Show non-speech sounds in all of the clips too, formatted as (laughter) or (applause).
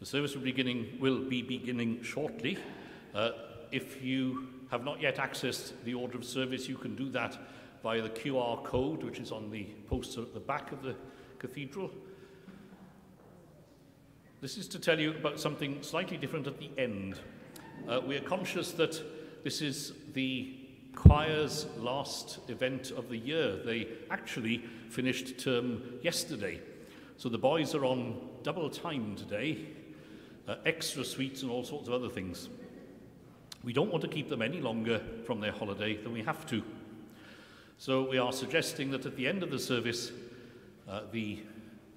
The service will, beginning, will be beginning shortly. Uh, if you have not yet accessed the order of service, you can do that via the QR code, which is on the poster at the back of the cathedral. This is to tell you about something slightly different at the end. Uh, we are conscious that this is the choir's last event of the year. They actually finished term yesterday. So the boys are on double time today, uh, extra sweets and all sorts of other things. We don't want to keep them any longer from their holiday than we have to. So we are suggesting that at the end of the service, uh, the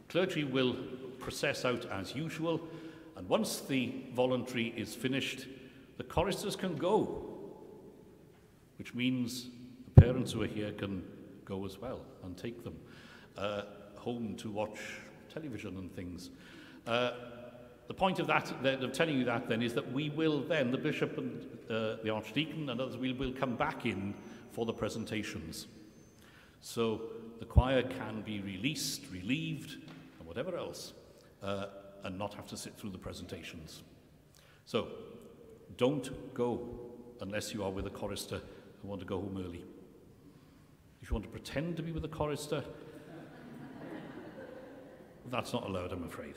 clergy will process out as usual, and once the voluntary is finished, the choristers can go, which means the parents who are here can go as well and take them uh, home to watch television and things. Uh, the point of that, of telling you that then, is that we will then, the bishop and uh, the archdeacon and others, we will come back in for the presentations. So the choir can be released, relieved, and whatever else, uh, and not have to sit through the presentations. So don't go unless you are with a chorister who want to go home early. If you want to pretend to be with a chorister, (laughs) that's not allowed, I'm afraid.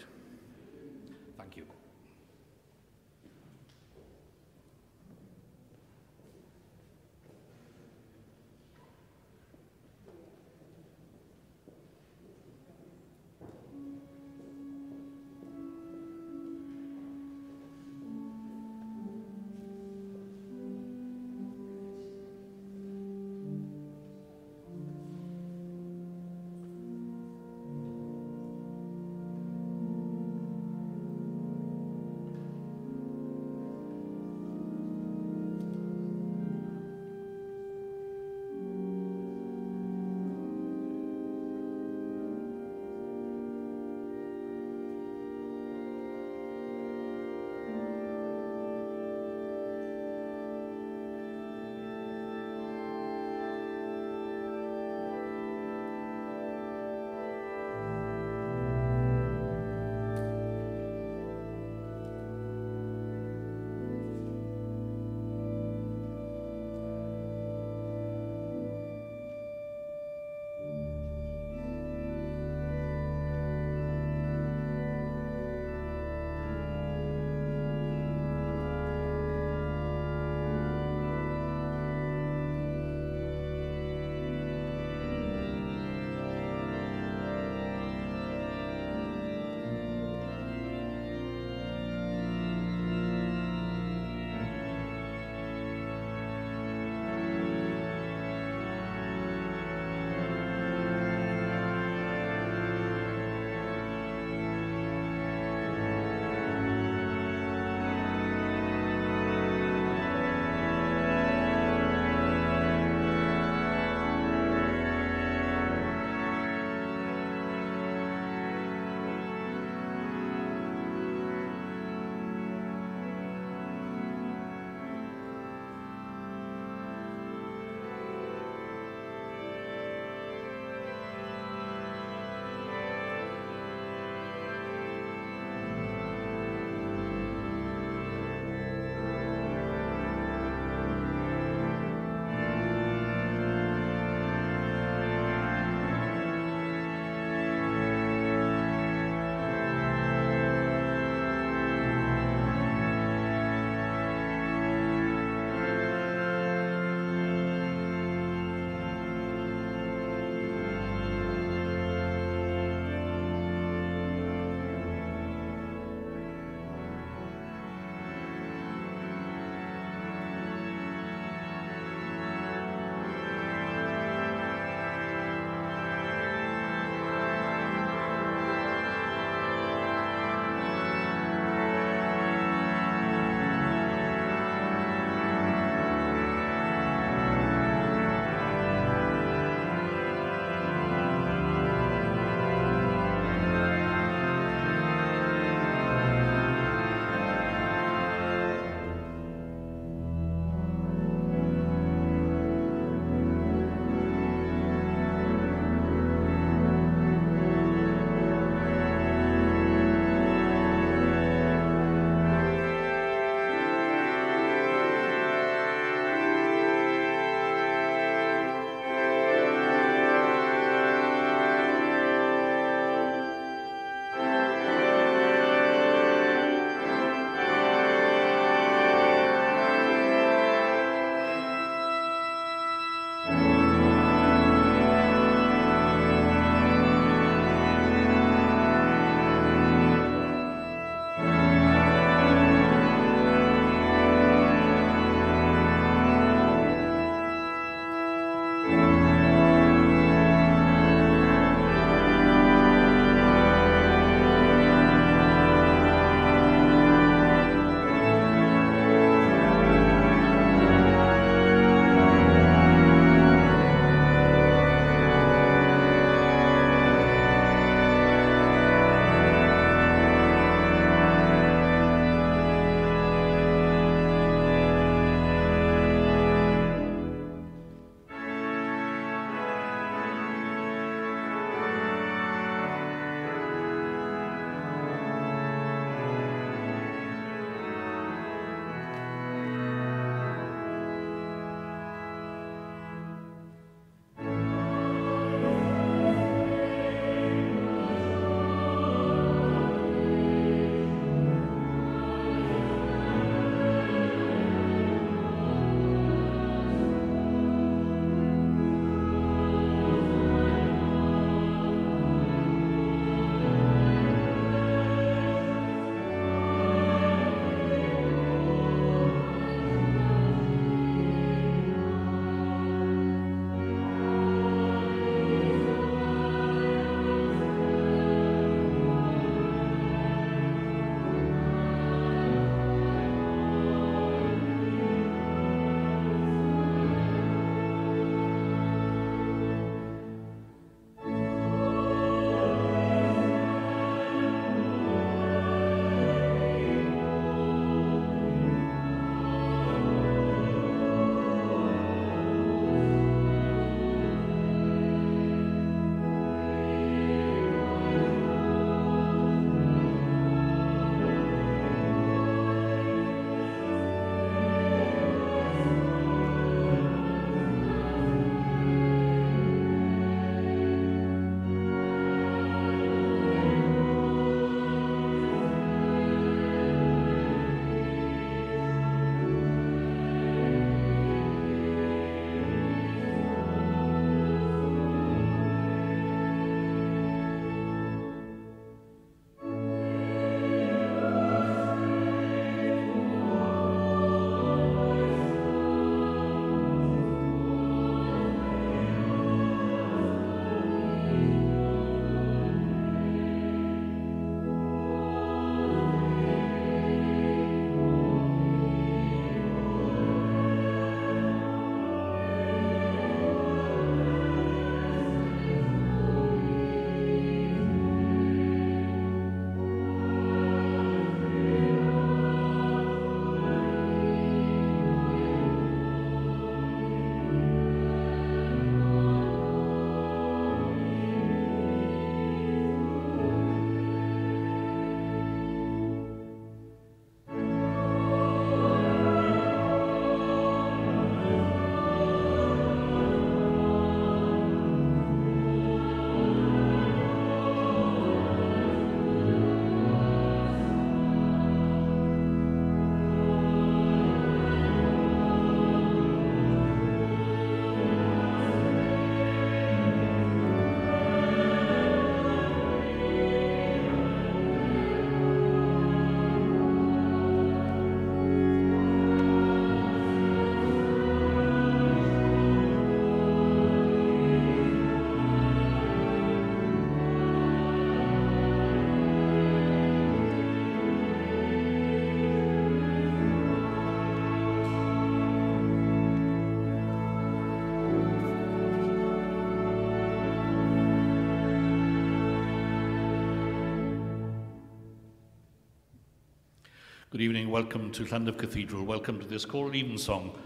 Evening, welcome to Llandaff Cathedral, welcome to this choral evensong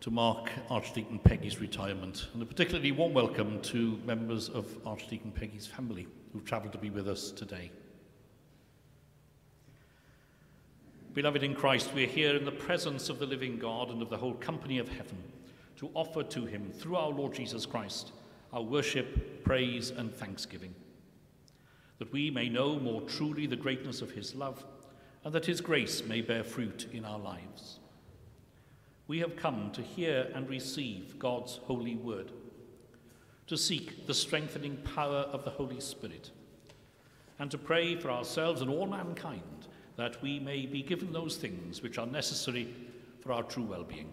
to mark Archdeacon Peggy's retirement, and a particularly warm welcome to members of Archdeacon Peggy's family who've travelled to be with us today. Beloved in Christ, we are here in the presence of the living God and of the whole company of heaven to offer to him, through our Lord Jesus Christ, our worship, praise, and thanksgiving, that we may know more truly the greatness of his love and that his grace may bear fruit in our lives. We have come to hear and receive God's holy word, to seek the strengthening power of the Holy Spirit, and to pray for ourselves and all mankind that we may be given those things which are necessary for our true well being.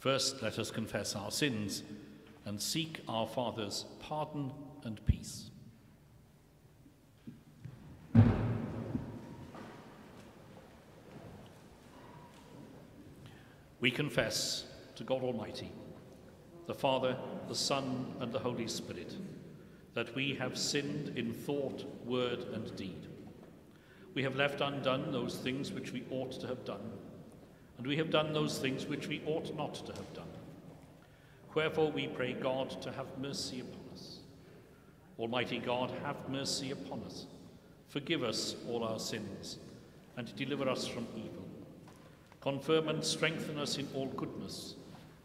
First, let us confess our sins and seek our Father's pardon and peace. We confess to God Almighty, the Father, the Son, and the Holy Spirit, that we have sinned in thought, word, and deed. We have left undone those things which we ought to have done, and we have done those things which we ought not to have done. Wherefore we pray God to have mercy upon us. Almighty God, have mercy upon us. Forgive us all our sins, and deliver us from evil. Confirm and strengthen us in all goodness,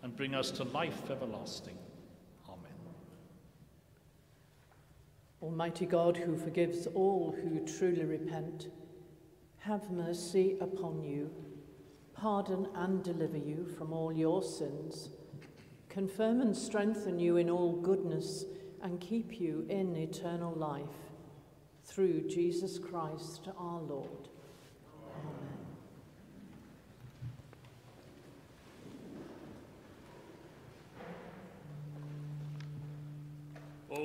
and bring us to life everlasting. Amen. Almighty God, who forgives all who truly repent, have mercy upon you, pardon and deliver you from all your sins, confirm and strengthen you in all goodness, and keep you in eternal life. Through Jesus Christ our Lord.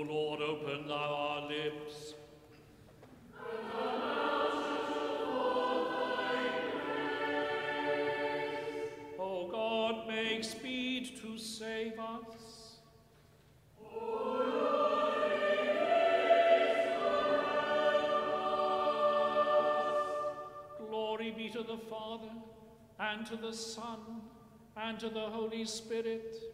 Lord, open thou our lips. O God, make speed to save us. Glory be to the Father, and to the Son, and to the Holy Spirit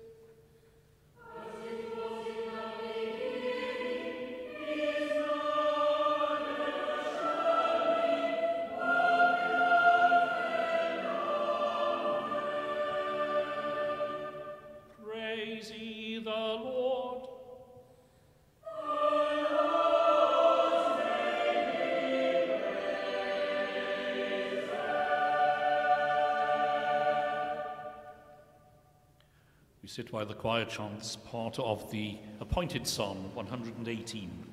while the choir chants part of the appointed psalm 118.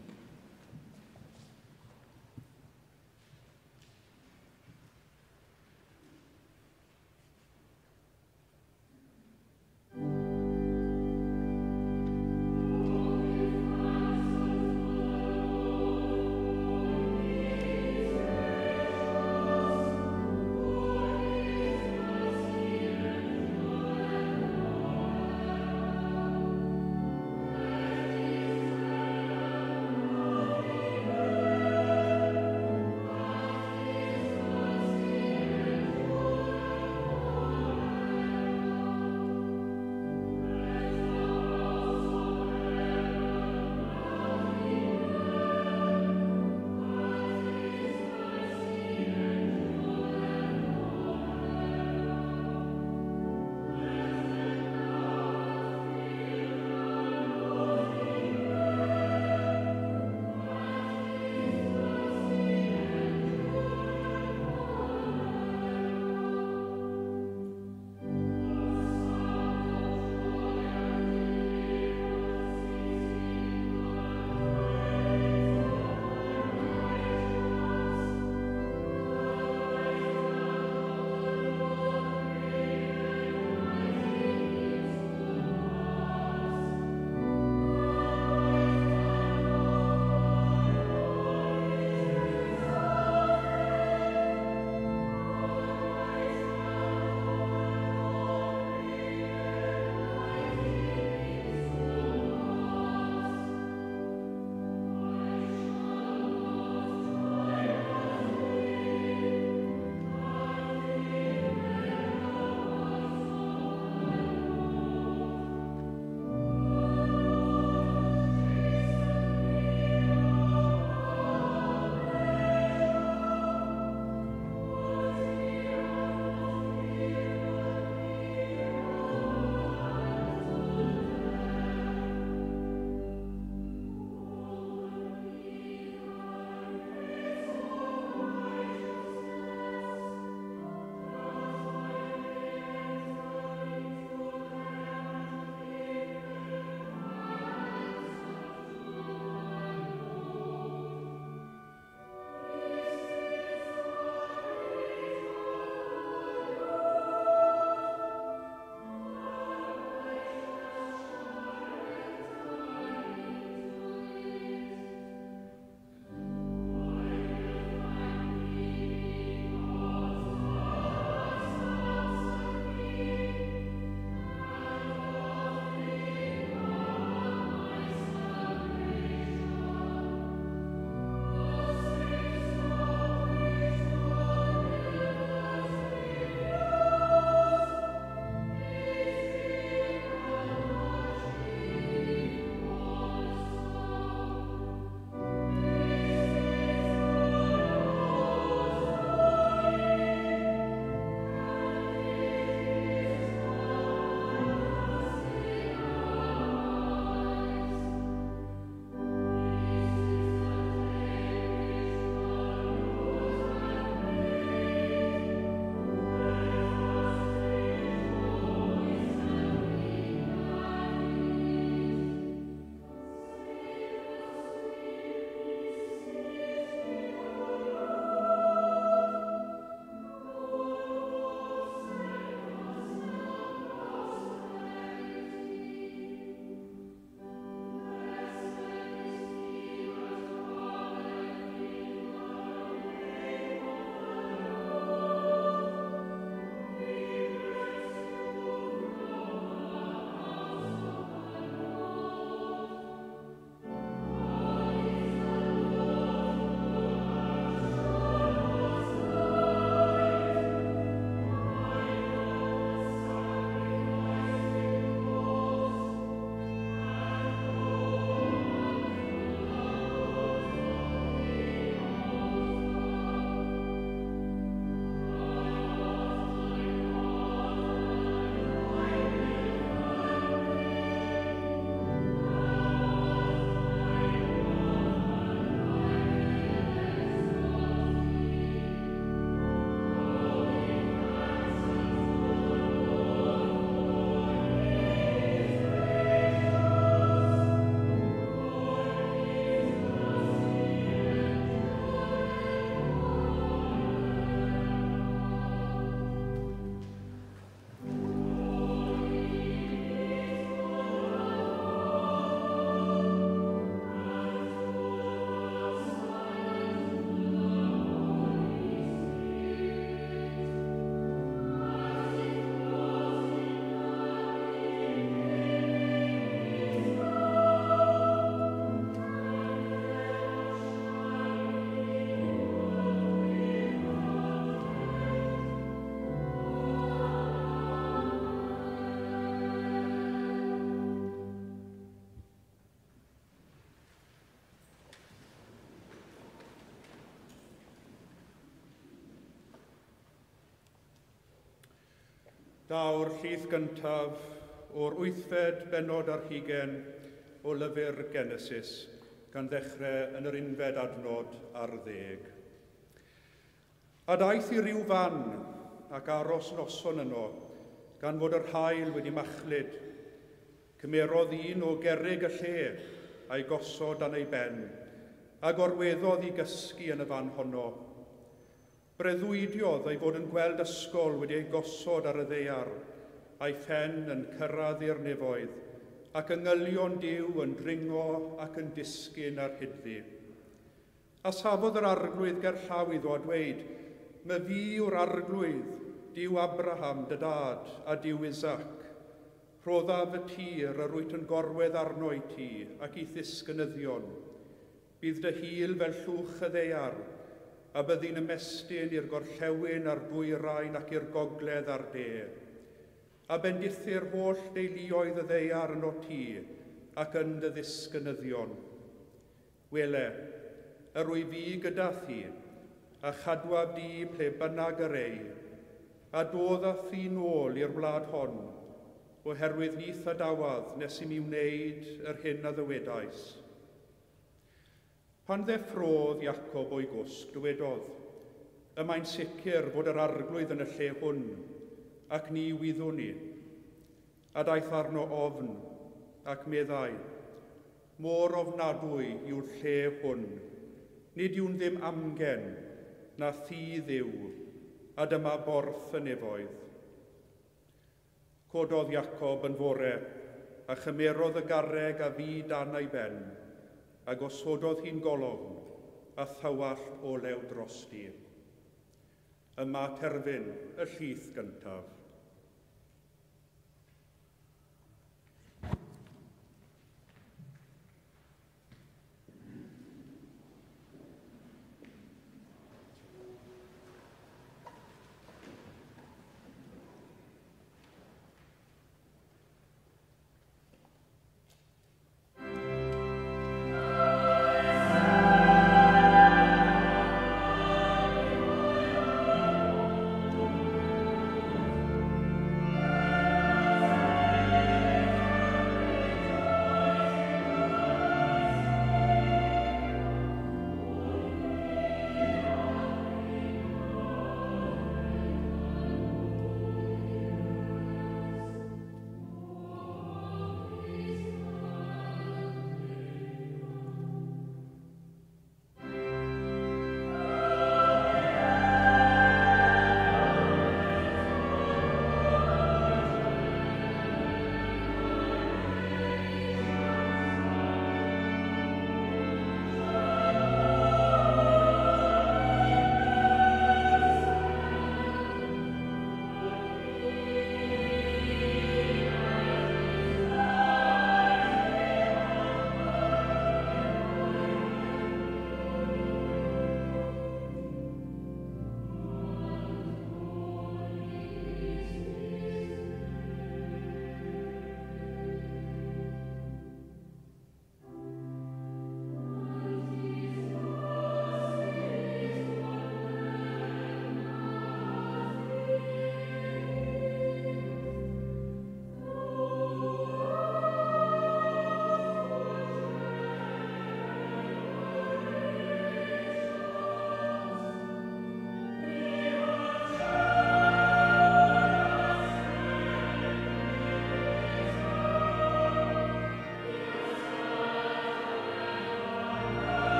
dawr llith gyntaf o'r wythfed benod ar hugen o lyfr Genesis gan ddechrau yn yr unfed adnod ar ddeg. A daeth i ryw fan ac aros noson yno, gan fod yr hael wedi machlyd. Cymerodd un o gerig y lle a'i gosod dan ei ben, a gorweddodd i gysgu yn y fan honno, Breddwydiodd ei fod yn gweld ysgol wedi ei gosod ar y ddeiar, a'i phen yn cyrraedd i'r nefoedd, ac yngylion diw yn dringo ac yn disgyn ar hyddi. A safodd yr arglwydd gerllaw iddo a dweud, my fi yw'r arglwydd, diw Abraham dy dad a diw Isaac. Rhoddaf y tir yr wyt yn gorwedd arno i ti ac i ddisgynyddion. Bydd dy hil fel llwch y ddeiar, a byddi'n ymestyn i'r gorllewin a'r dwyrain ac i'r gogledd a'r de. A bendithu'r holl deuluoedd y ddeiar yn o ti, ac yn dy ddisgynyddion. Wele, yr wy fi gyda thi, a chadwaf di ple bynnag yr ei, a dodd a thi nôl i'r wlad hon, oherwydd nith a dawad nes i mi wneud yr hyn a ddywedais. Pan ddeffrodd Iacob o'i gwsg, dywedodd, y mae'n sicr bod yr arglwydd yn y lle hwn, ac ni wyddwn ni. A daeth arno ofn, ac meddai, mor ofnadwy yw'r lle hwn, nid yw'n ddim amgen, na thi ddiw, a dyma borth y nefoedd. Cododd Iacob yn fore, a chymerodd y garreg a fi dan ei ben, a gosododd hi'n golofn a thawallt o lew drosti. Yma terfyn y llith gyntaf,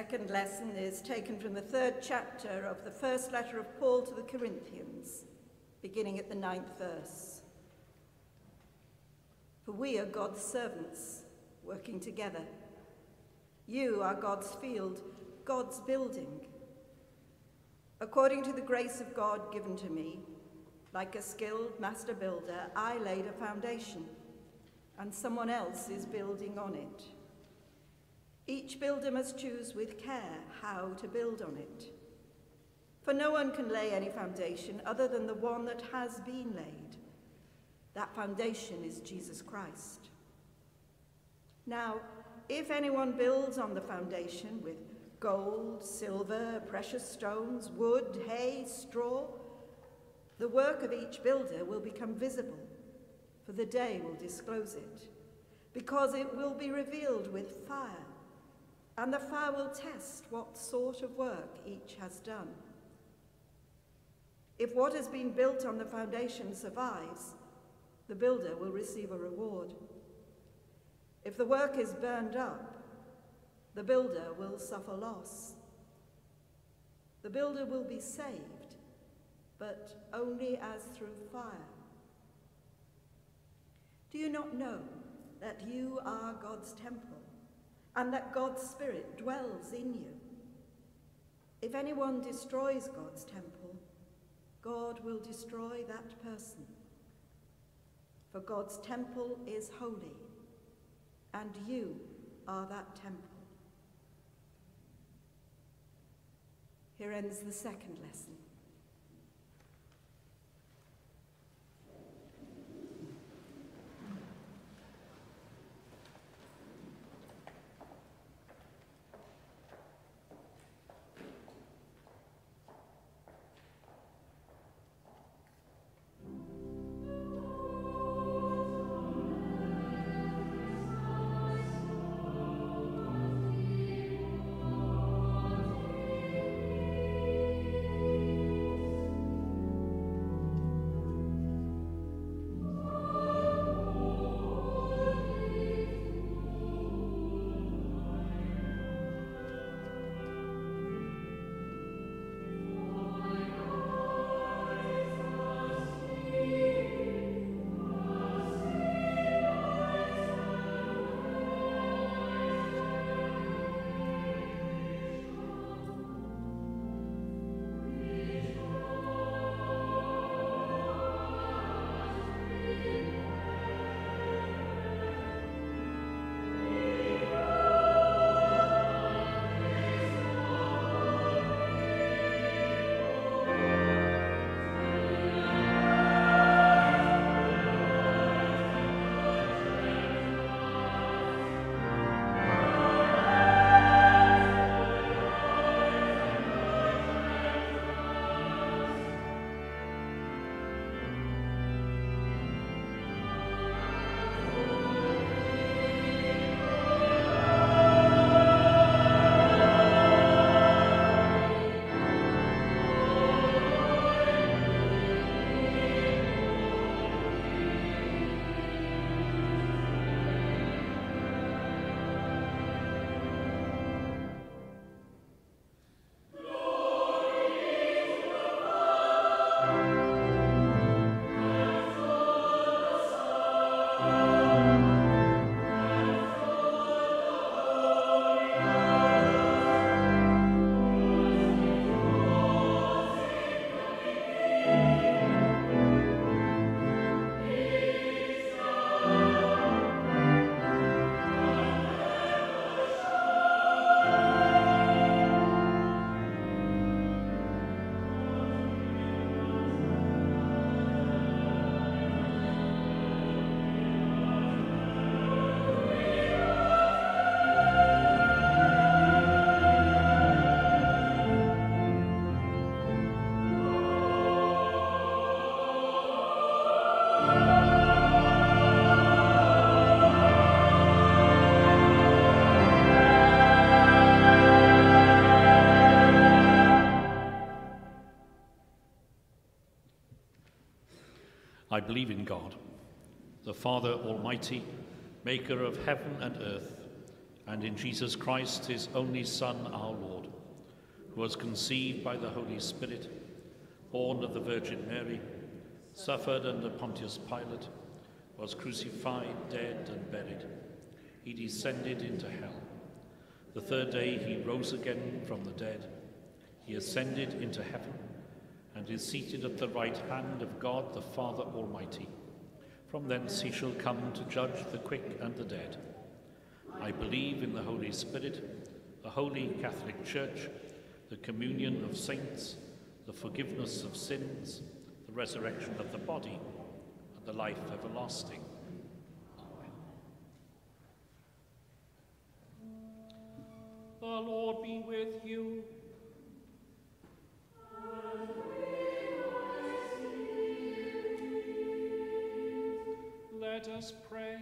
second lesson is taken from the third chapter of the first letter of Paul to the Corinthians, beginning at the ninth verse. For we are God's servants, working together. You are God's field, God's building. According to the grace of God given to me, like a skilled master builder, I laid a foundation, and someone else is building on it. Each builder must choose with care how to build on it. For no one can lay any foundation other than the one that has been laid. That foundation is Jesus Christ. Now, if anyone builds on the foundation with gold, silver, precious stones, wood, hay, straw, the work of each builder will become visible, for the day will disclose it, because it will be revealed with fire, and the fire will test what sort of work each has done. If what has been built on the foundation survives, the builder will receive a reward. If the work is burned up, the builder will suffer loss. The builder will be saved, but only as through fire. Do you not know that you are God's temple and that God's Spirit dwells in you? If anyone destroys God's temple, God will destroy that person. For God's temple is holy, and you are that temple. Here ends the second lesson. Believe in God, the Father Almighty, maker of heaven and earth, and in Jesus Christ, his only Son, our Lord, who was conceived by the Holy Spirit, born of the Virgin Mary, suffered under Pontius Pilate, was crucified, dead, and buried. He descended into hell. The third day he rose again from the dead. He ascended into heaven and is seated at the right hand of God the Father Almighty. From thence he shall come to judge the quick and the dead. I believe in the Holy Spirit, the holy Catholic Church, the communion of saints, the forgiveness of sins, the resurrection of the body, and the life everlasting. Amen. The Lord be with you. Let us pray.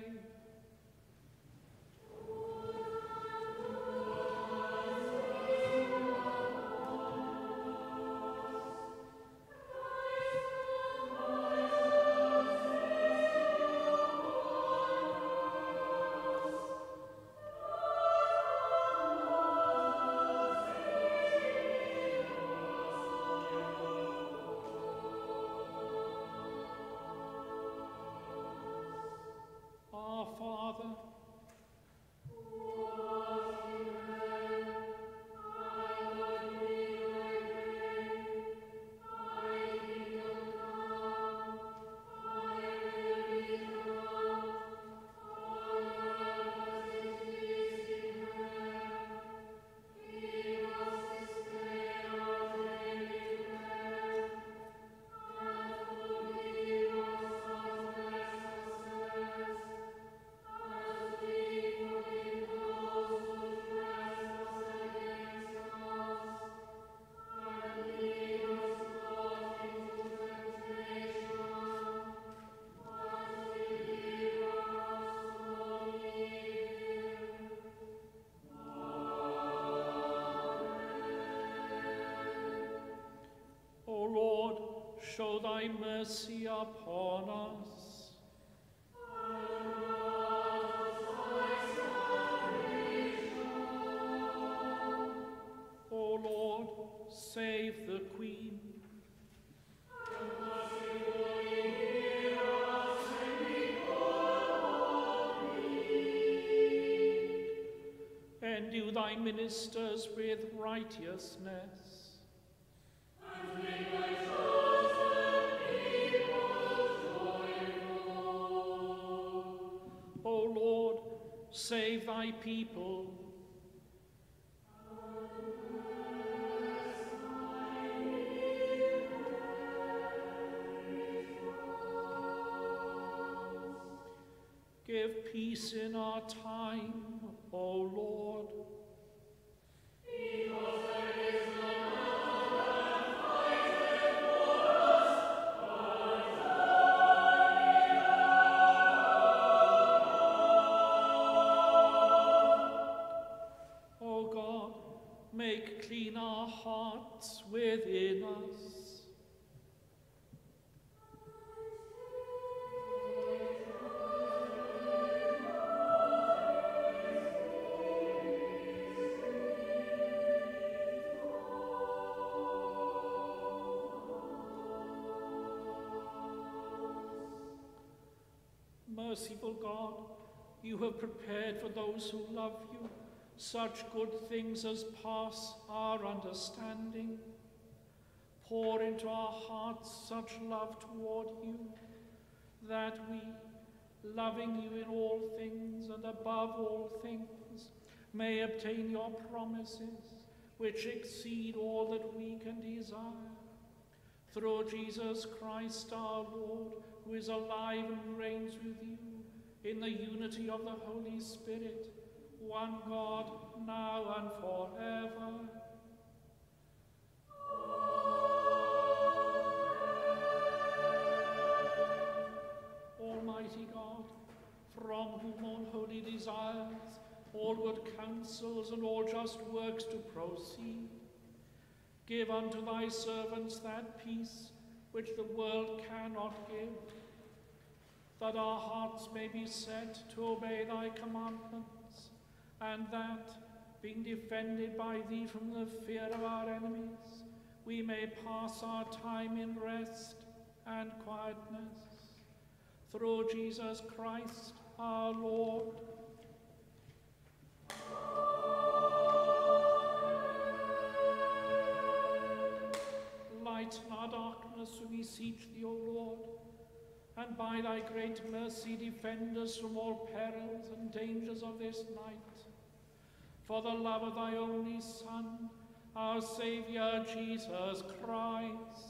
Show thy mercy upon us. O Lord, save the Queen. Endue thy ministers with righteousness. People. Give peace in our time, Merciful God, you have prepared for those who love you such good things as pass our understanding. Pour into our hearts such love toward you that we, loving you in all things and above all things, may obtain your promises which exceed all that we can desire. Through Jesus Christ our Lord, who is alive and reigns with you in the unity of the Holy Spirit, one God, now and forever. Almighty God, from whom all holy desires, all good counsels, and all just works to proceed, give unto thy servants that peace which the world cannot give, that our hearts may be set to obey thy commandments and that, being defended by thee from the fear of our enemies, we may pass our time in rest and quietness. Through Jesus Christ our Lord. Lighten our darkness, we beseech thee, O Lord, and by thy great mercy defend us from all perils and dangers of this night. For the love of thy only Son, our Saviour Jesus Christ.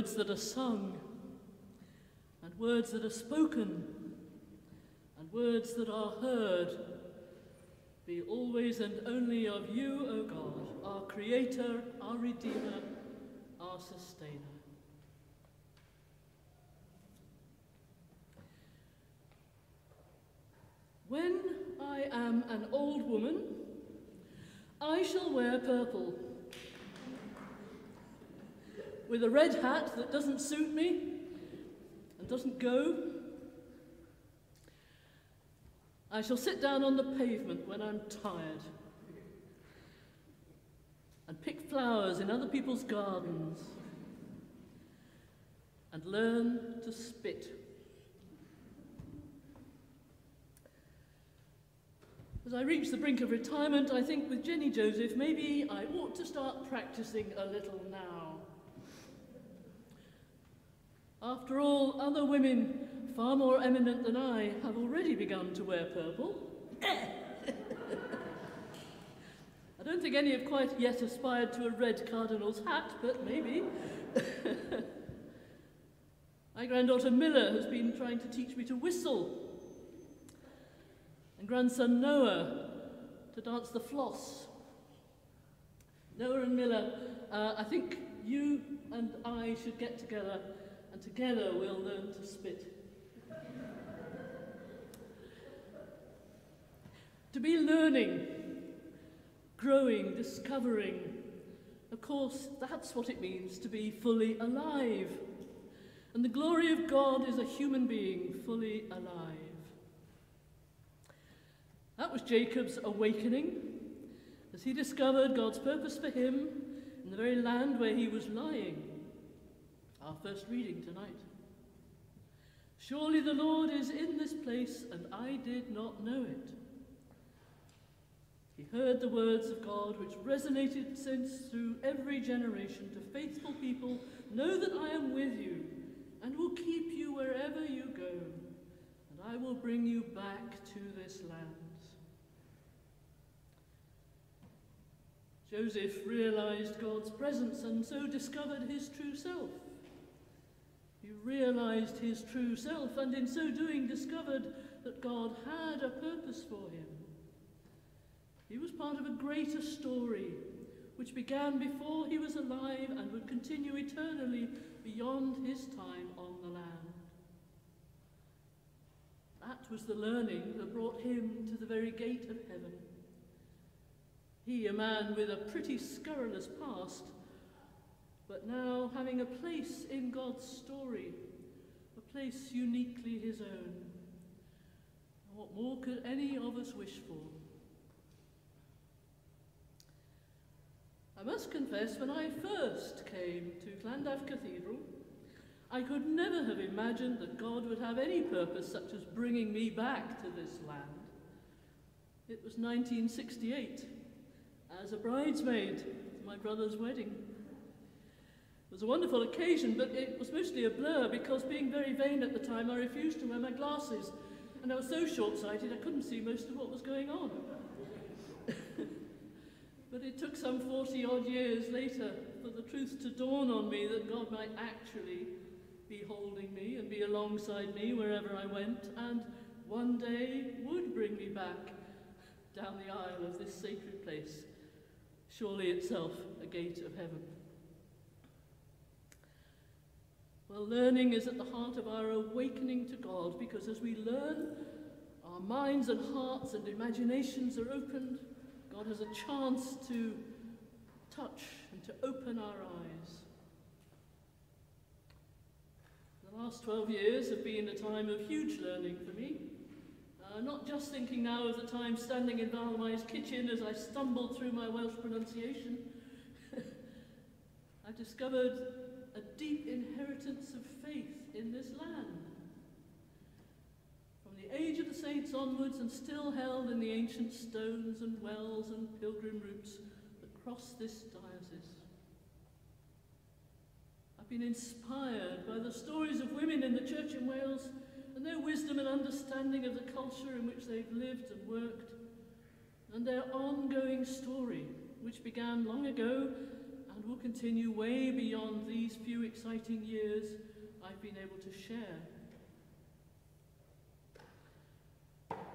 Words that are sung, and words that are spoken, and words that are heard be always and only of you, O God, our Creator, our Redeemer, our Sustainer. When I am an old woman, I shall wear purple. With a red hat that doesn't suit me and doesn't go. I shall sit down on the pavement when I'm tired and pick flowers in other people's gardens and learn to spit. As I reach the brink of retirement, I think with Jenny Joseph, maybe I ought to start practicing a little now. After all, other women far more eminent than I have already begun to wear purple. (laughs) I don't think any have quite yet aspired to a red cardinal's hat, but maybe. (laughs) My granddaughter Miller has been trying to teach me to whistle and grandson Noah to dance the floss. Noah and Miller, uh, I think you and I should get together and together we'll learn to spit. to be learning, growing, discovering. Of course, that's what it means to be fully alive. And the glory of God is a human being fully alive. That was Jacob's awakening as he discovered God's purpose for him in the very land where he was lying. Our first reading tonight. Surely the Lord is in this place, and I did not know it. He heard the words of God, which resonated since through every generation to faithful people Know that I am with you, and will keep you wherever you go, and I will bring you back to this land. Joseph realized God's presence and so discovered his true self. He realized his true self and in so doing discovered that God had a purpose for him. He was part of a greater story which began before he was alive and would continue eternally beyond his time on the land. That was the learning that brought him to the very gate of heaven. He, a man with a pretty scurrilous past, but now having a place in God's story, a place uniquely his own. What more could any of us wish for? I must confess, when I first came to Llandaff Cathedral, I could never have imagined that God would have any purpose such as bringing me back to this land. It was 1968, as a bridesmaid to my brother's wedding. It was a wonderful occasion, but it was mostly a blur because being very vain at the time, I refused to wear my glasses, and I was so short-sighted I couldn't see most of what was going on. (laughs) But it took some 40 odd years later for the truth to dawn on me that God might actually be holding me and be alongside me wherever I went, and one day would bring me back down the aisle of this sacred place, surely itself a gate of heaven. Well, learning is at the heart of our awakening to God because as we learn, our minds and hearts and imaginations are opened God has a chance to touch and to open our eyes. The last 12 years have been a time of huge learning for me. Uh, not just thinking now of the time standing in Valmai's kitchen as I stumbled through my Welsh pronunciation. (laughs) I've discovered a deep inheritance of faith in this land From the age of the saints onwards and still held in the ancient stones and wells and pilgrim routes that cross this diocese. I've been inspired by the stories of women in the church in Wales and their wisdom and understanding of the culture in which they've lived and worked, and their ongoing story, which began long ago will continue way beyond these few exciting years I've been able to share.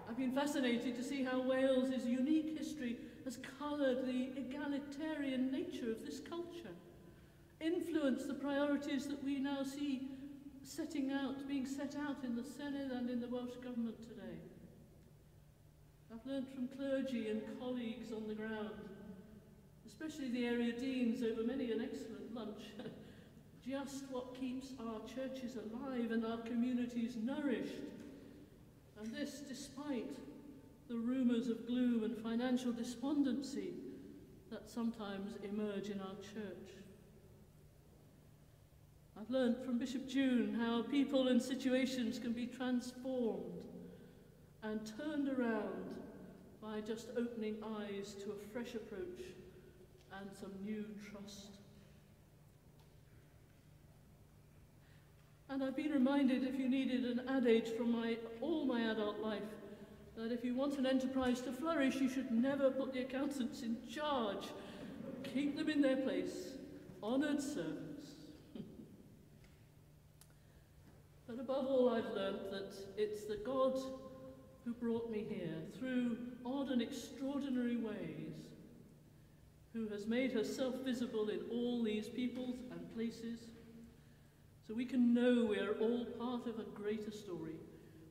I've been fascinated to see how Wales's unique history has coloured the egalitarian nature of this culture, influenced the priorities that we now see setting out, being set out in the Senedd and in the Welsh Government today. I've learnt from clergy and colleagues on the ground, especially the area deans over many an excellent lunch, (laughs) just what keeps our churches alive and our communities nourished. And this despite the rumours of gloom and financial despondency that sometimes emerge in our church. I've learned from Bishop June how people and situations can be transformed and turned around by just opening eyes to a fresh approach and some new trust. And I've been reminded, if you needed an adage from my, all my adult life, that if you want an enterprise to flourish, you should never put the accountants in charge. Keep them in their place, honoured servants. (laughs) but above all, I've learnt that it's the God who brought me here through odd and extraordinary ways, who has made herself visible in all these peoples and places, so we can know we are all part of a greater story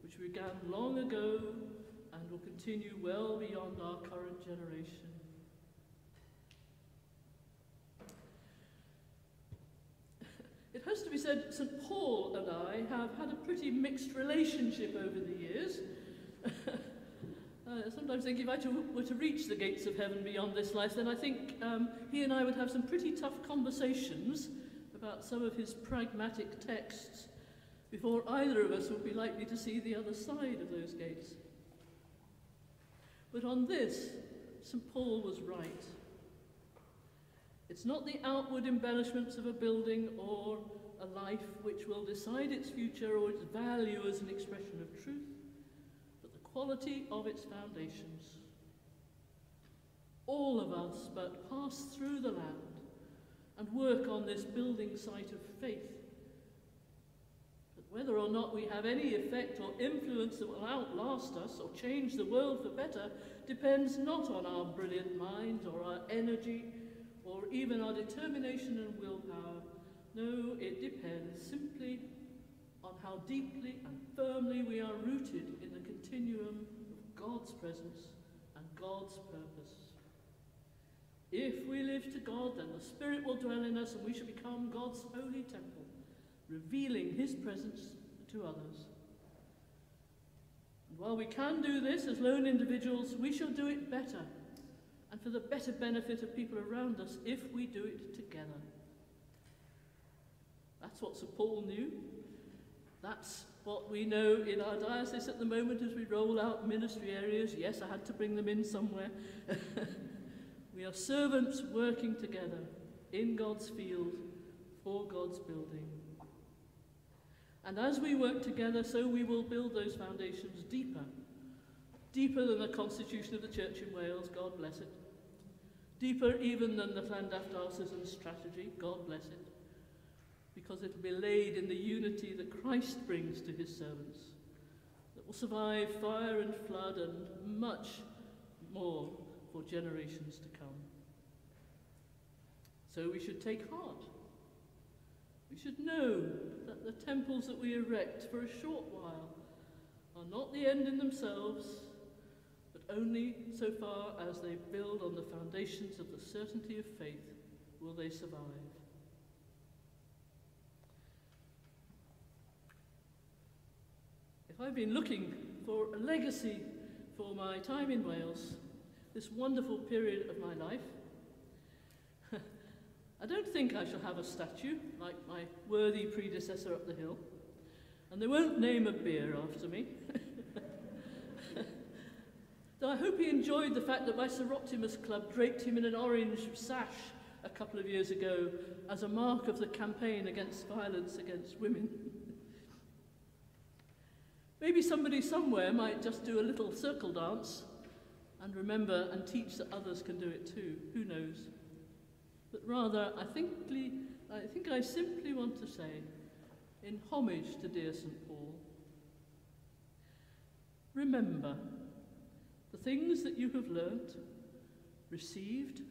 which began long ago and will continue well beyond our current generation. It has to be said, St. Paul and I have had a pretty mixed relationship over the years. (laughs) uh, sometimes think if I were to reach the gates of heaven beyond this life, then I think um, he and I would have some pretty tough conversations about some of his pragmatic texts before either of us would be likely to see the other side of those gates. But on this, St. Paul was right. It's not the outward embellishments of a building or a life which will decide its future or its value as an expression of truth, quality of its foundations. All of us but pass through the land and work on this building site of faith But whether or not we have any effect or influence that will outlast us or change the world for better depends not on our brilliant minds or our energy or even our determination and willpower. No, it depends simply on how deeply and firmly we are rooted in the continuum of God's presence and God's purpose. If we live to God, then the Spirit will dwell in us and we shall become God's holy temple revealing his presence to others. And while we can do this as lone individuals, we shall do it better and for the better benefit of people around us if we do it together. That's what St. Paul knew. That's what we know in our diocese at the moment as we roll out ministry areas. Yes, I had to bring them in somewhere. (laughs) we are servants working together in God's field for God's building. And as we work together, so we will build those foundations deeper. Deeper than the constitution of the Church in Wales, God bless it. Deeper even than the Llandaff Diocesan strategy, God bless it. Because it will be laid in the unity that Christ brings to his servants, that will survive fire and flood and much more for generations to come. So we should take heart we should know that the temples that we erect for a short while are not the end in themselves, but only so far as they build on the foundations of the certainty of faith will they survive. I've been looking for a legacy for my time in Wales, this wonderful period of my life, (laughs) I don't think I shall have a statue like my worthy predecessor up the hill, and they won't name a beer after me. (laughs) Though I hope he enjoyed the fact that my Soroptimist Club draped him in an orange sash a couple of years ago as a mark of the campaign against violence against women. (laughs) Maybe somebody somewhere might just do a little circle dance and remember and teach that others can do it too. Who knows? But rather, I think, I think I simply want to say, in homage to dear St. Paul, remember the things that you have learnt, received,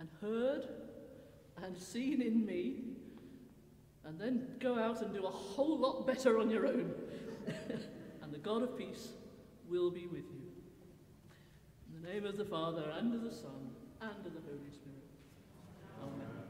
and heard, and seen in me, and then go out and do a whole lot better on your own. And the God of peace will be with you. In the name of the Father, and of the Son, and of the Holy Spirit. Amen.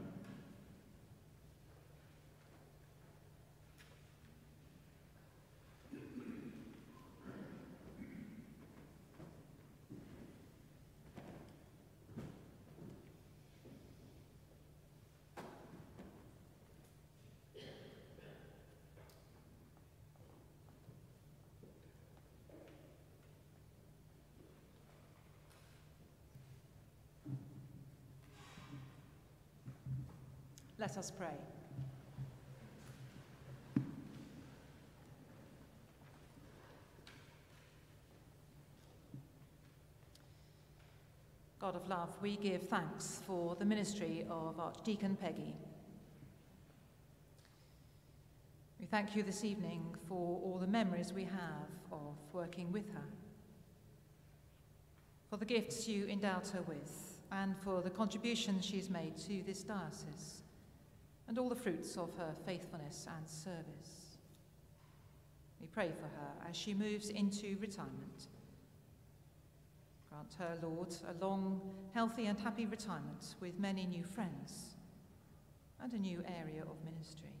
Let us pray. God of love, we give thanks for the ministry of Archdeacon Peggy. We thank you this evening for all the memories we have of working with her, for the gifts you endowed her with, and for the contributions she's made to this diocese and all the fruits of her faithfulness and service. We pray for her as she moves into retirement. Grant her, Lord, a long, healthy, and happy retirement with many new friends and a new area of ministry.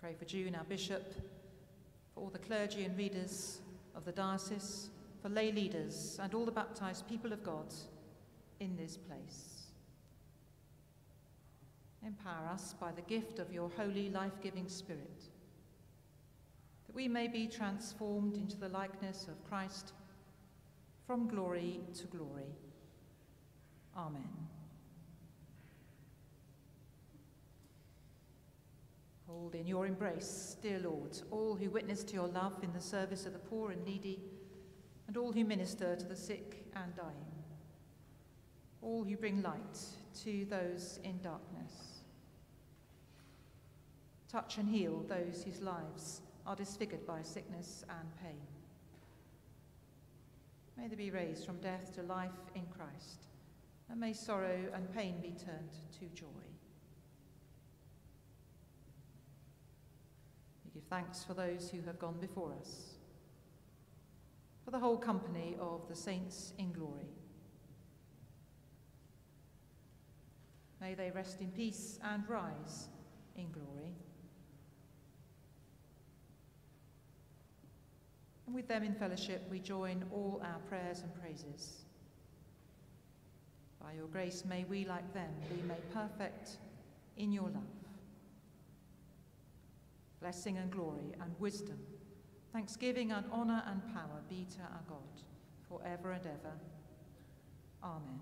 Pray for June, our bishop, for all the clergy and readers of the diocese, for lay leaders, and all the baptized people of God in this place. Empower us by the gift of your holy, life giving Spirit, that we may be transformed into the likeness of Christ from glory to glory. Amen. Hold in your embrace, dear Lord, all who witness to your love in the service of the poor and needy, and all who minister to the sick and dying, all who bring light to those in darkness. Touch and heal those whose lives are disfigured by sickness and pain. May they be raised from death to life in Christ, and may sorrow and pain be turned to joy. We give thanks for those who have gone before us, for the whole company of the saints in glory. May they rest in peace and rise in glory. And with them in fellowship, we join all our prayers and praises. By your grace, may we, like them, be made perfect in your love. Blessing and glory and wisdom, thanksgiving and honour and power be to our God, for ever and ever. Amen.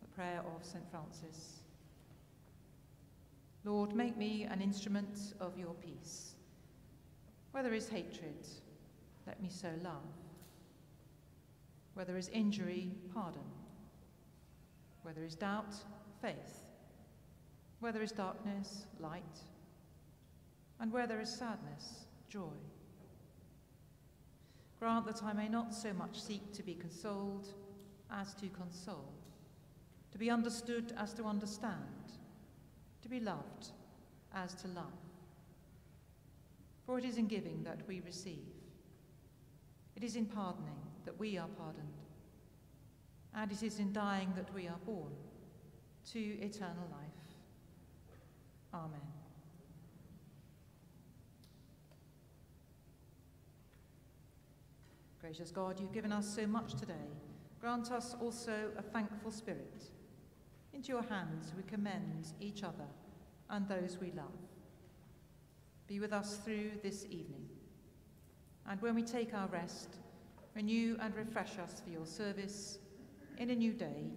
The prayer of St. Francis. Lord, make me an instrument of your peace. Where there is hatred, let me sow love. Where there is injury, pardon. Where there is doubt, faith. Where there is darkness, light. And where there is sadness, joy. Grant that I may not so much seek to be consoled as to console, to be understood as to understand to be loved as to love. For it is in giving that we receive. It is in pardoning that we are pardoned. And it is in dying that we are born to eternal life. Amen. Gracious God, you've given us so much today. Grant us also a thankful spirit into your hands we commend each other and those we love. Be with us through this evening. And when we take our rest, renew and refresh us for your service in a new day,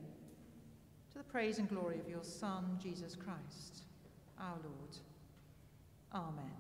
to the praise and glory of your Son, Jesus Christ, our Lord. Amen.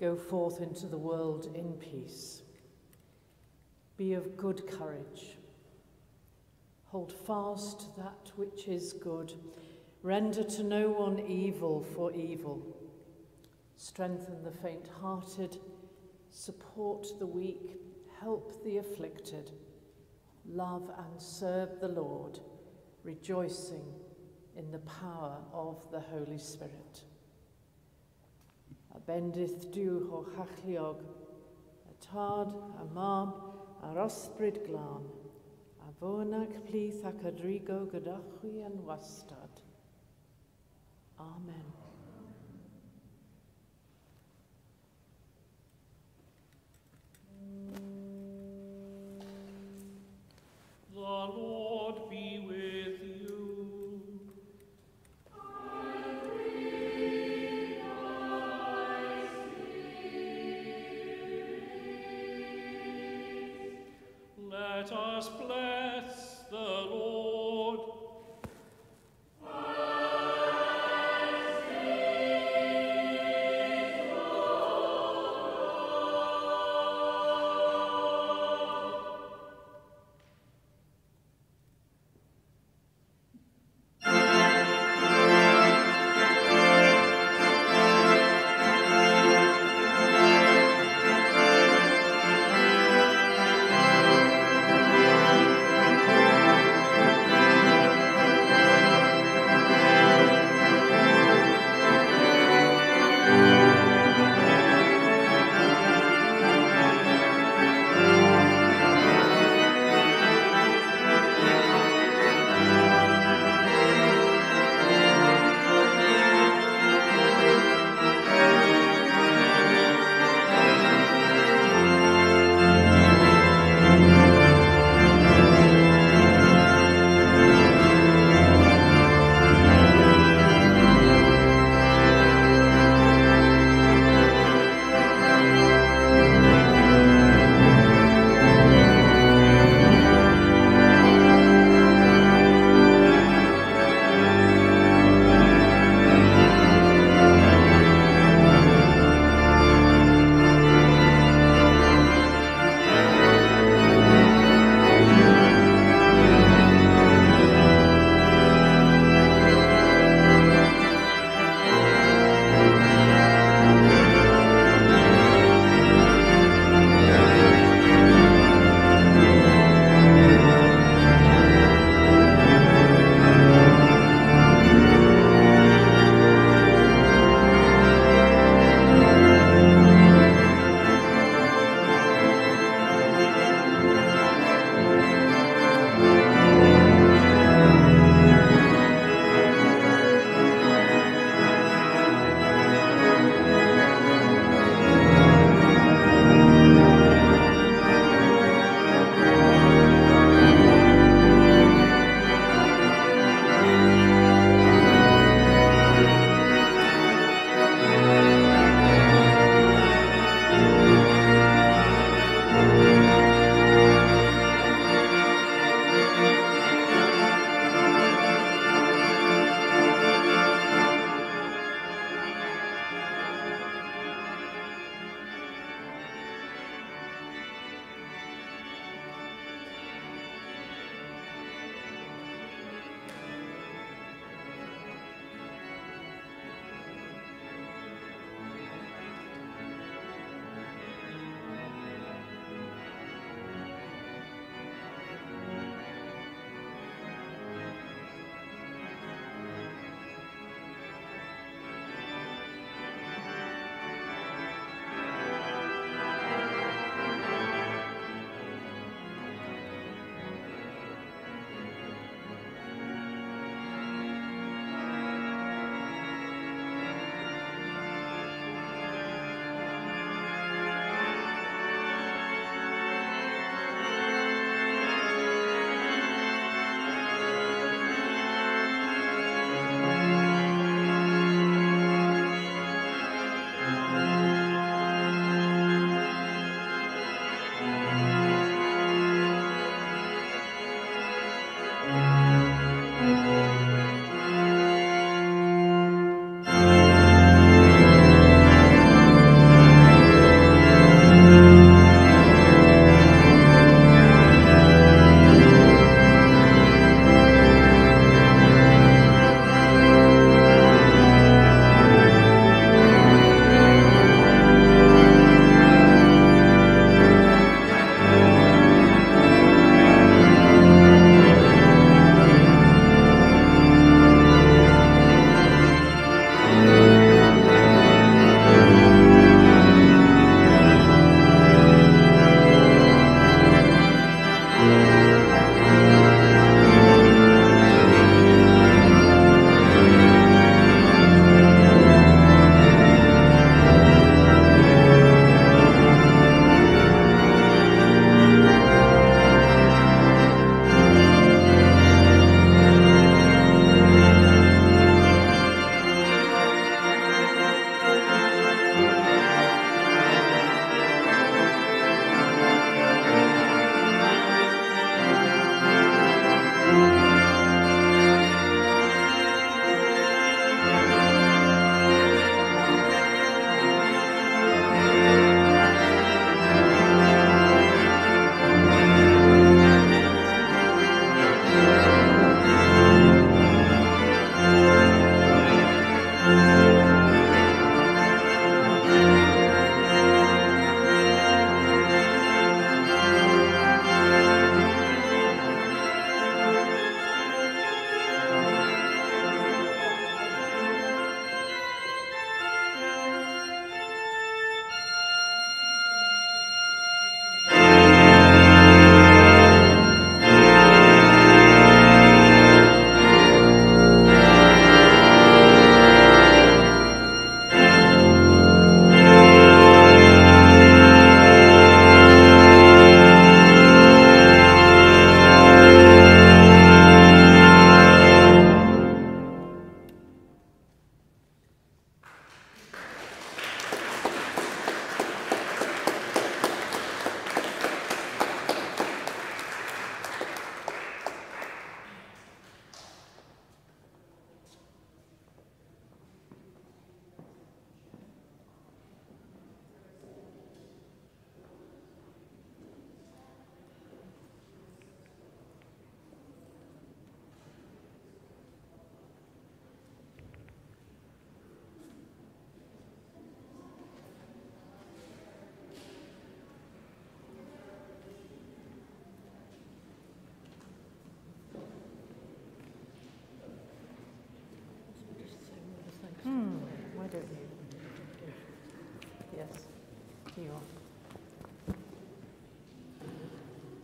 Go forth into the world in peace. Be of good courage. Hold fast that which is good. Render to no one evil for evil. Strengthen the faint hearted. Support the weak. Help the afflicted. Love and serve the Lord, rejoicing in the power of the Holy Spirit. a bendith dŵch o chachliog, a tad, a mab, a'r osbryd glân, a fonag plith ac adrigo gyda chwi yn wastad. Amen. The Lord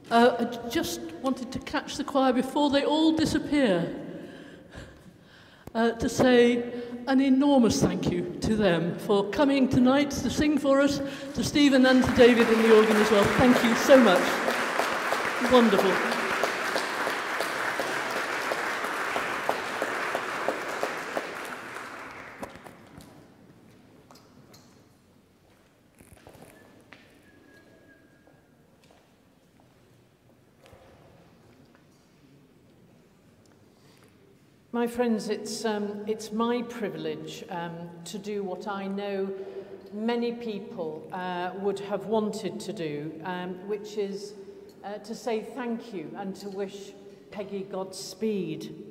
Uh, I just wanted to catch the choir before they all disappear uh, to say an enormous thank you to them for coming tonight to sing for us, to Stephen and to David in the organ as well. Thank you so much. Wonderful. My friends, it's, um, it's my privilege um, to do what I know many people uh, would have wanted to do, um, which is uh, to say thank you and to wish Peggy Godspeed.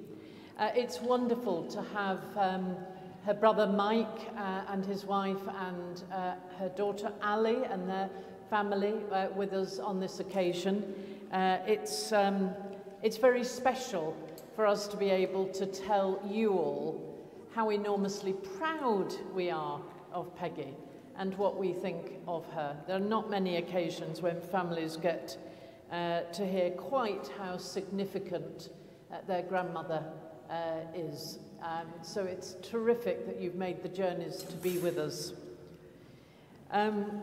Uh, it's wonderful to have um, her brother Mike uh, and his wife and uh, her daughter Ali and their family uh, with us on this occasion. Uh, it's, um, it's very special for us to be able to tell you all how enormously proud we are of Peggy and what we think of her. There are not many occasions when families get uh, to hear quite how significant uh, their grandmother uh, is. Um, so it's terrific that you've made the journeys to be with us. Um,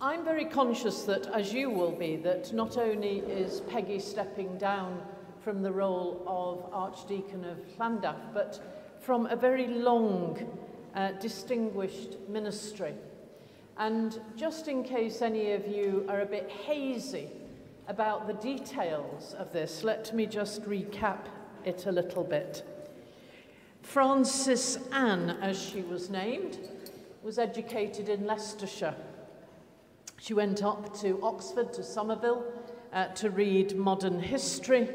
I'm very conscious that, as you will be, that not only is Peggy stepping down from the role of Archdeacon of Llandaff, but from a very long, uh, distinguished ministry. And just in case any of you are a bit hazy about the details of this, let me just recap it a little bit. Frances Anne, as she was named, was educated in Leicestershire. She went up to Oxford, to Somerville, uh, to read modern history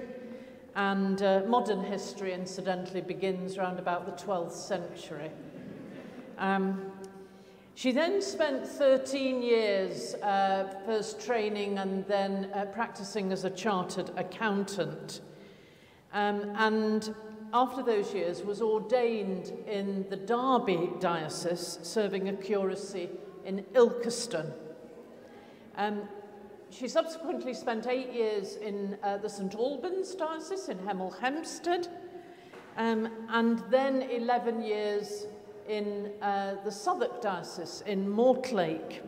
and uh, modern history, incidentally, begins around about the 12th century. Um, she then spent 13 years uh, first training and then uh, practicing as a chartered accountant. Um, and after those years was ordained in the Derby diocese, serving a curacy in Ilkeston. Um, she subsequently spent eight years in uh, the St Albans Diocese in Hemel Hempstead, um, and then 11 years in uh, the Southwark Diocese in Mortlake,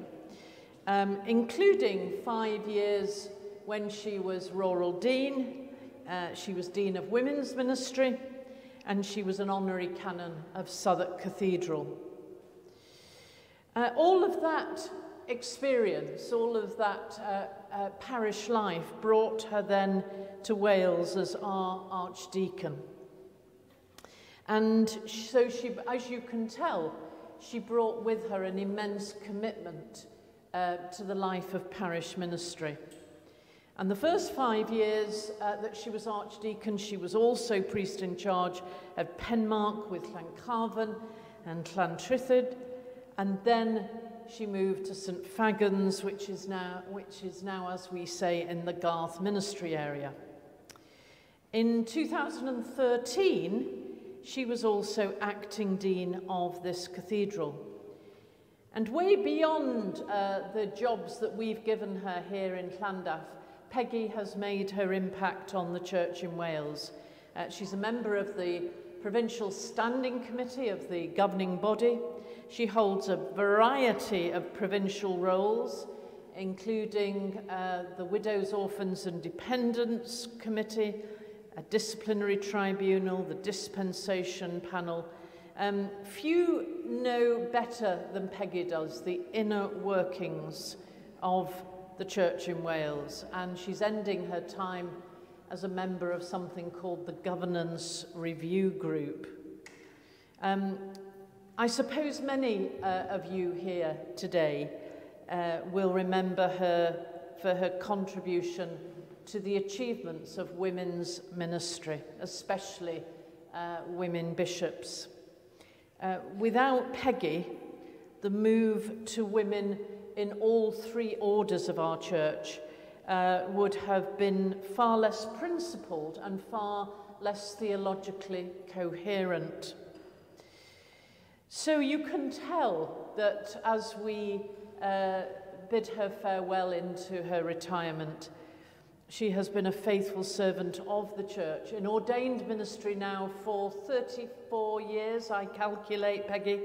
um, including five years when she was Rural Dean, uh, she was Dean of Women's Ministry, and she was an honorary canon of Southwark Cathedral. Uh, all of that experience, all of that uh, uh, parish life brought her then to Wales as our archdeacon. And so she, as you can tell, she brought with her an immense commitment uh, to the life of parish ministry. And the first five years uh, that she was archdeacon, she was also priest in charge of Penmark with Llancarvan and Llantrithid. And then she moved to St Fagans, which is now, which is now as we say, in the Garth Ministry area. In 2013, she was also acting dean of this cathedral. And way beyond uh, the jobs that we've given her here in Llandaff, Peggy has made her impact on the church in Wales. Uh, she's a member of the Provincial Standing Committee of the governing body. She holds a variety of provincial roles, including uh, the Widows, Orphans and Dependents Committee, a disciplinary tribunal, the dispensation panel. Um, few know better than Peggy does the inner workings of the church in Wales, and she's ending her time as a member of something called the Governance Review Group. Um, I suppose many uh, of you here today uh, will remember her for her contribution to the achievements of women's ministry, especially uh, women bishops. Uh, without Peggy, the move to women in all three orders of our church uh, would have been far less principled and far less theologically coherent. So you can tell that as we uh, bid her farewell into her retirement, she has been a faithful servant of the church, in ordained ministry now for 34 years, I calculate, Peggy,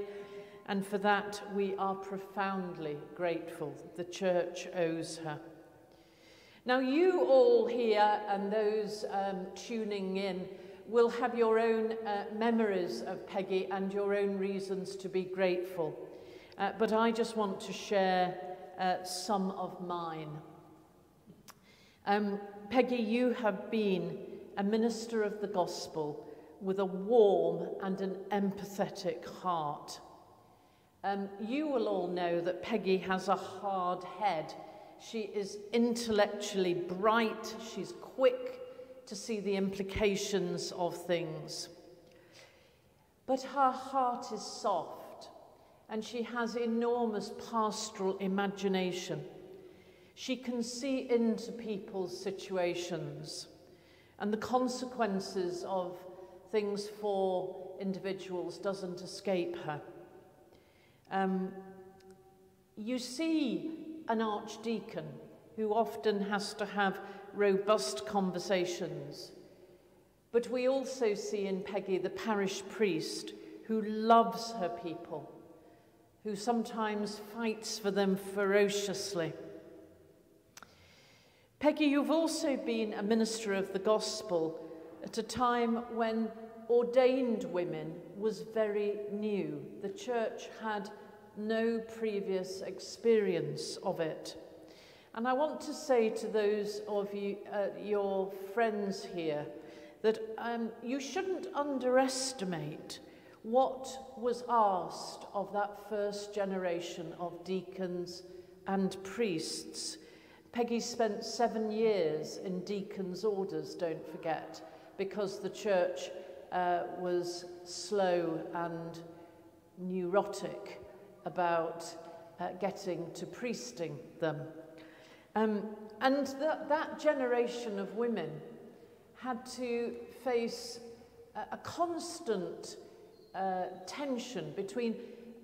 and for that we are profoundly grateful. The church owes her. Now, you all here and those um, tuning in will have your own uh, memories of Peggy and your own reasons to be grateful. Uh, but I just want to share uh, some of mine. Um, Peggy, you have been a minister of the gospel with a warm and an empathetic heart. Um, you will all know that Peggy has a hard head. She is intellectually bright, she's quick to see the implications of things. But her heart is soft, and she has enormous pastoral imagination. She can see into people's situations and the consequences of things for individuals doesn't escape her. Um, you see an archdeacon who often has to have robust conversations, but we also see in Peggy the parish priest who loves her people, who sometimes fights for them ferociously. Peggy, you've also been a minister of the gospel at a time when ordained women was very new. The church had no previous experience of it. And I want to say to those of you, uh, your friends here that um, you shouldn't underestimate what was asked of that first generation of deacons and priests. Peggy spent seven years in deacons' orders, don't forget, because the church uh, was slow and neurotic about uh, getting to priesting them. Um, and that, that generation of women had to face a, a constant uh, tension between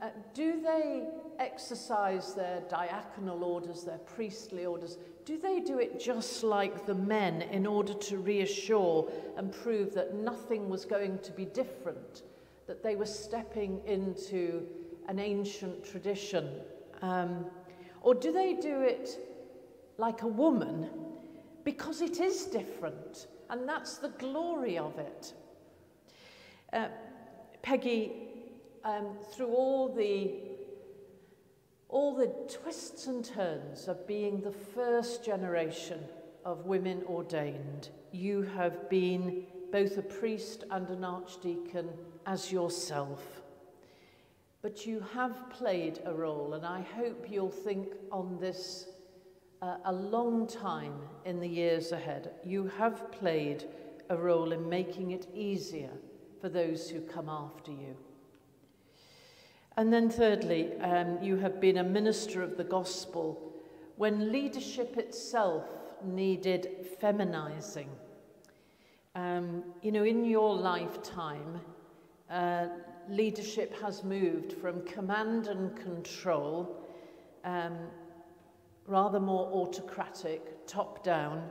uh, do they exercise their diaconal orders, their priestly orders? Do they do it just like the men in order to reassure and prove that nothing was going to be different, that they were stepping into an ancient tradition? Um, or do they do it like a woman because it is different and that's the glory of it. Uh, Peggy, um, through all the all the twists and turns of being the first generation of women ordained, you have been both a priest and an archdeacon as yourself. But you have played a role, and I hope you'll think on this uh, a long time in the years ahead. You have played a role in making it easier for those who come after you. And then, thirdly, um, you have been a minister of the gospel when leadership itself needed feminizing. Um, you know, in your lifetime, uh, leadership has moved from command and control, um, rather more autocratic, top-down,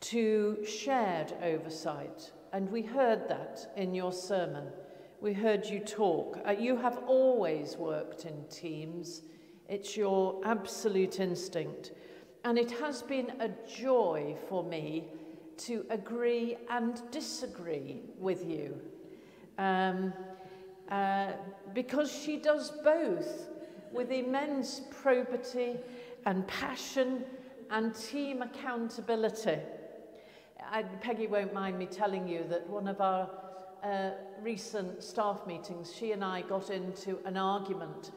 to shared oversight. And we heard that in your sermon. We heard you talk. Uh, you have always worked in teams. It's your absolute instinct. And it has been a joy for me to agree and disagree with you. Um, uh, because she does both with immense probity and passion and team accountability. I, Peggy won't mind me telling you that one of our uh, recent staff meetings, she and I got into an argument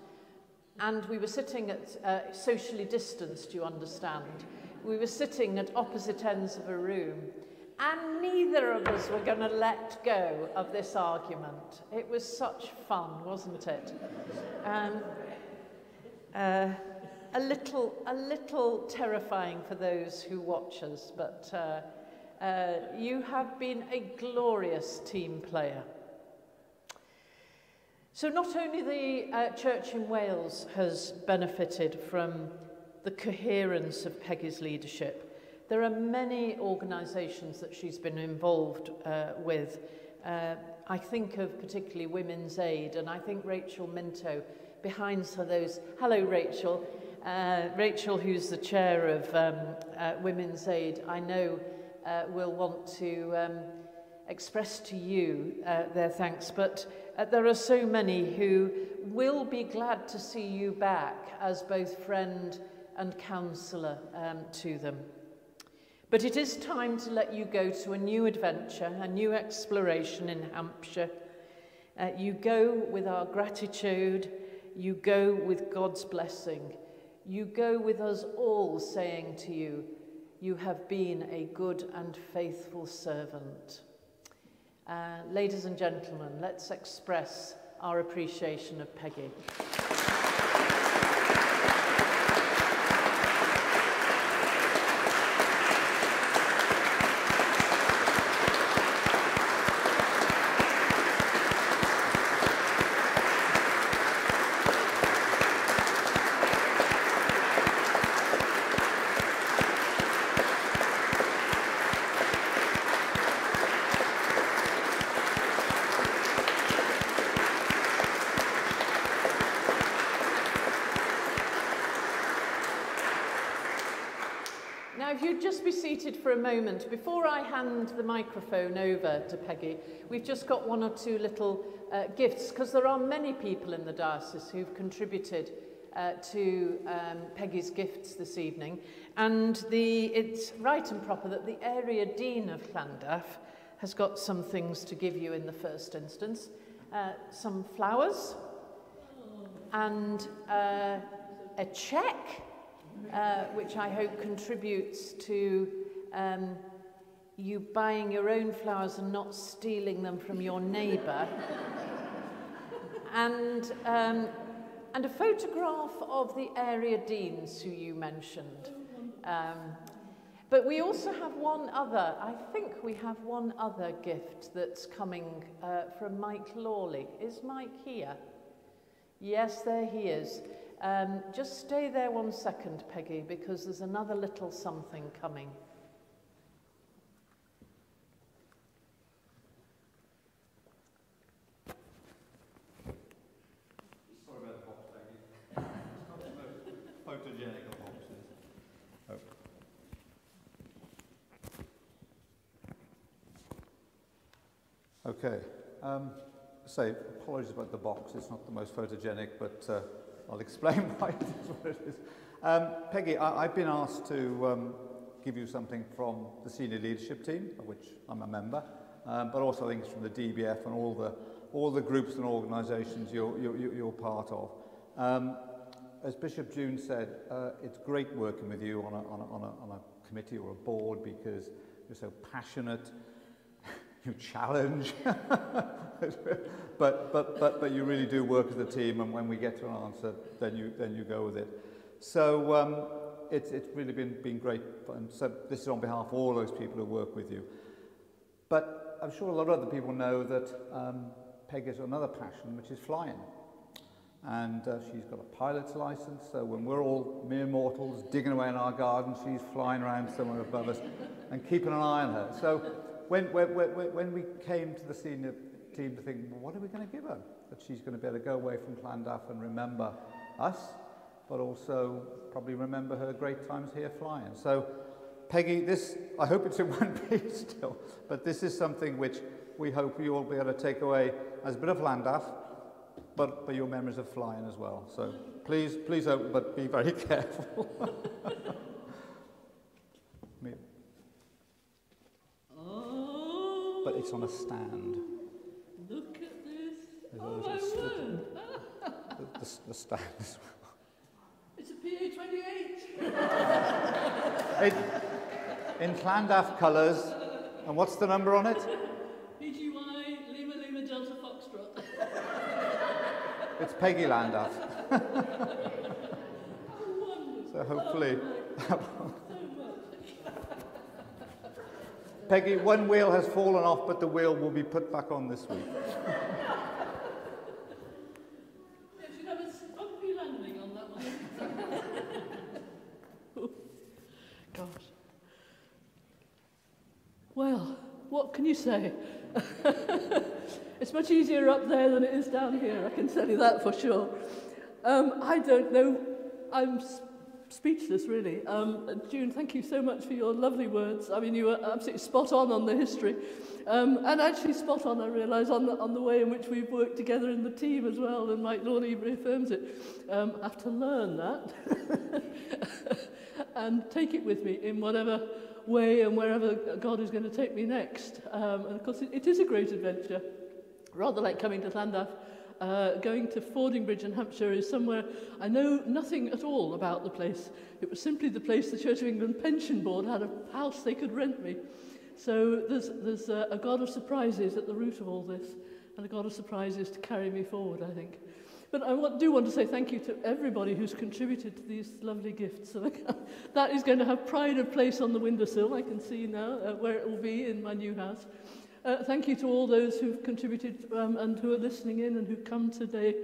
and we were sitting at uh, socially distanced, you understand. We were sitting at opposite ends of a room and neither of us were going to let go of this argument. It was such fun, wasn't it? Um, uh, a little, a little terrifying for those who watch us, but uh, uh, you have been a glorious team player. So not only the uh, church in Wales has benefited from the coherence of Peggy's leadership, there are many organisations that she's been involved uh, with. Uh, I think of particularly Women's Aid, and I think Rachel Minto behind her those, hello Rachel, Uh, Rachel, who's the chair of um, uh, Women's Aid, I know uh, will want to um, express to you uh, their thanks, but uh, there are so many who will be glad to see you back as both friend and counsellor um, to them. But it is time to let you go to a new adventure, a new exploration in Hampshire. Uh, you go with our gratitude, you go with God's blessing you go with us all saying to you, You have been a good and faithful servant. Uh, ladies and gentlemen, let's express our appreciation of Peggy. Hand the microphone over to Peggy, we've just got one or two little uh, gifts, because there are many people in the diocese who've contributed uh, to um, Peggy's gifts this evening. And the, it's right and proper that the area dean of Llandaff has got some things to give you in the first instance. Uh, some flowers and uh, a cheque uh, which I hope contributes to um, you buying your own flowers and not stealing them from your neighbour. and, um, and a photograph of the area deans who you mentioned. Um, but we also have one other, I think we have one other gift that's coming uh, from Mike Lawley. Is Mike here? Yes, there he is. Um, just stay there one second, Peggy, because there's another little something coming. Okay. Um, so, apologies about the box. It's not the most photogenic, but uh, I'll explain (laughs) why it is what it is. Um, Peggy, I, I've been asked to um, give you something from the senior leadership team, of which I'm a member, um, but also things from the DBF and all the all the groups and organisations you're, you're, you're part of. Um, as Bishop June said, uh, it's great working with you on a, on, a, on, a, on a committee or a board because you're so passionate, you challenge, (laughs) but, but, but, but you really do work as a team, and when we get to an answer, then you, then you go with it. So um, it's, it's really been, been great. So this is on behalf of all those people who work with you. But I'm sure a lot of other people know that um, Peg has another passion, which is flying. And uh, she's got a pilot's license, so when we're all mere mortals digging away in our garden, she's flying around somewhere above us and keeping an eye on her. So when, when, when, we came to the senior team to think, well, what are we going to give her? That she's going to be able to go away from Llandaff and remember us, but also probably remember her great times here flying. So, Peggy, this, I hope it's in (laughs) one piece still, but this is something which we hope you will be able to take away as a bit of Llandaff, but, but your memories of flying as well. So please, please open, but be very (laughs) careful. (laughs) But it's on a stand. Look at this. oh, my word. (laughs) the, the, the stand as well. It's a PA-28. (laughs) it, in Llandaff colours. And what's the number on it? PGY Lima Lima Delta Foxtrot. it's Peggy Llandaff. (laughs) so hopefully... Oh, Peggy, one wheel has fallen off, but the wheel will be put back on this week. God. (laughs) Well, what can you say? (laughs) it's much easier up there than it is down here, I can tell you that for sure. Um, I don't know. I'm speechless, really. Um, June, thank you so much for your lovely words. I mean, you were absolutely spot on on the history. Um, and actually spot on, I realise, on the, on the way in which we've worked together in the team as well, and Mike Lawley reaffirms it. Um, I have to learn that (laughs) and take it with me in whatever way and wherever God is going to take me next. Um, and of course, it, it is a great adventure, rather like coming to Llandaff, uh, going to Fordingbridge in Hampshire is somewhere I know nothing at all about the place. It was simply the place the Church of England Pension Board had a house they could rent me. So there's, there's a, a God of surprises at the root of all this, and a God of surprises to carry me forward, I think. But I want, do want to say thank you to everybody who's contributed to these lovely gifts. So (laughs) that is going to have pride of place on the windowsill. I can see now uh, where it will be in my new house. Uh, thank you to all those who've contributed um, and who are listening in and who've come today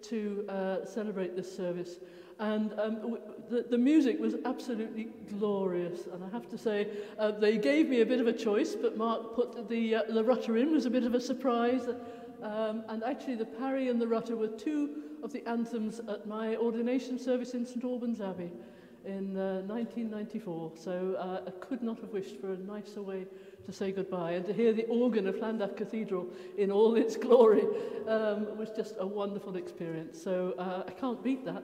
to uh, celebrate this service. And um, the, the music was absolutely glorious. And I have to say, uh, they gave me a bit of a choice, but Mark put the, uh, the Rutter in, was a bit of a surprise. Um, and actually, the Parry and the Rutter were two of the anthems at my ordination service in St Albans Abbey in uh, 1994. So uh, I could not have wished for a nicer way to say goodbye. And to hear the organ of Llandaff Cathedral in all its glory um, was just a wonderful experience. So uh, I can't beat that.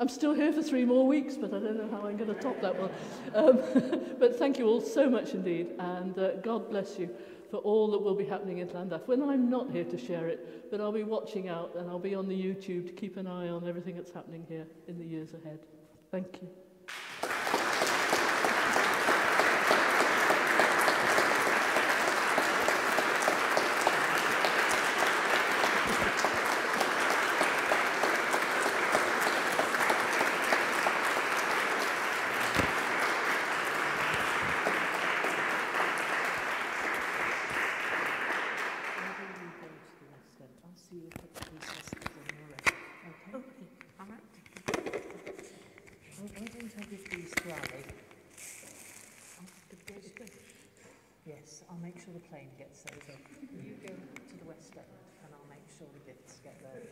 I'm still here for three more weeks, but I don't know how I'm going to top that one. Um, (laughs) but thank you all so much indeed, and uh, God bless you for all that will be happening in Llandaff. When I'm not here to share it, but I'll be watching out and I'll be on the YouTube to keep an eye on everything that's happening here in the years ahead. Thank you. I'll make sure the plane gets over. You go to the West End and I'll make sure the gifts get there.